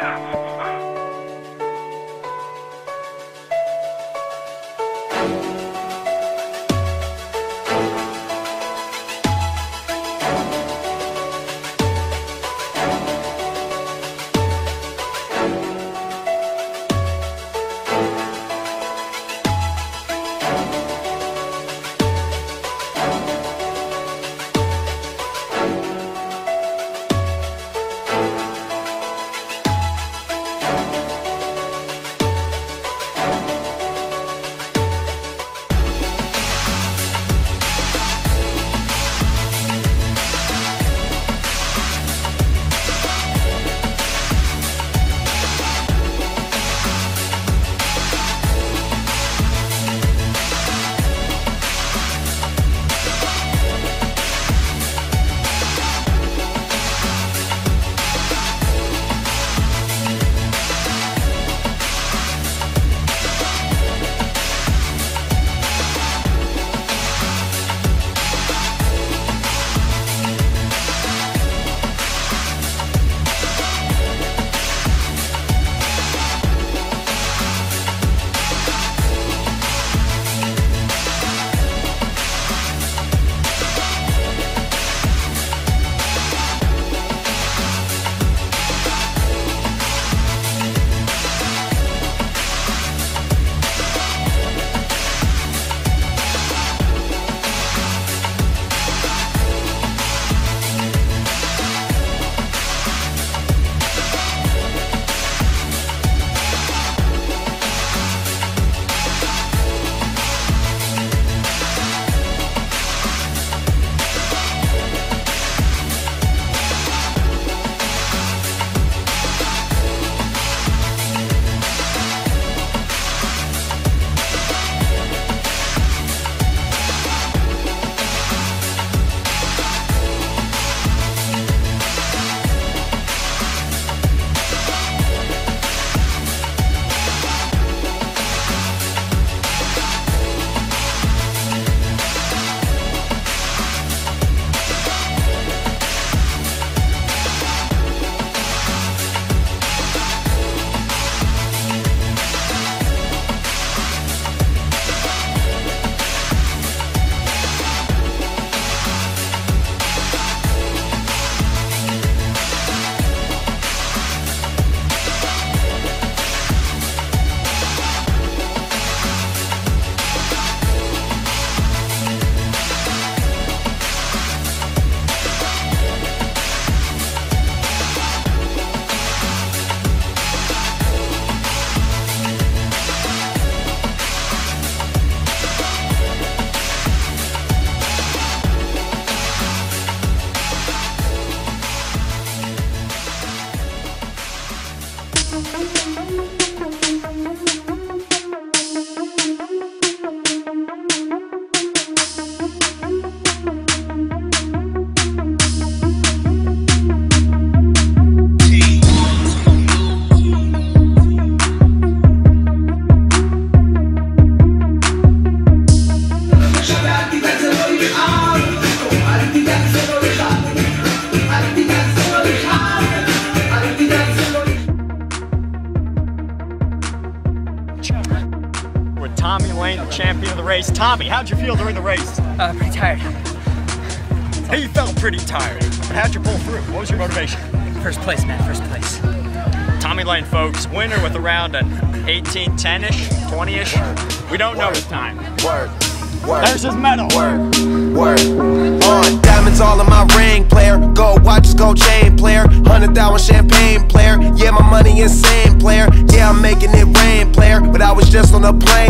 Yeah. Thank you. Champion of the race. Tommy, how'd you feel during the race? Uh, pretty tired. Hey, you felt pretty tired. But how'd you pull through? What was your motivation? First place, man, first place. Tommy Lane, folks, winner with around an 18, 10-ish, 20-ish. We don't know his time. Word, word. There's his medal. Word, word. On diamonds all in my ring, player. Gold watches, gold chain, player. Hundred thousand champagne, player. Yeah, my money insane, player. Yeah, I'm making it rain, player. But I was just on a plane, player. Buying gear,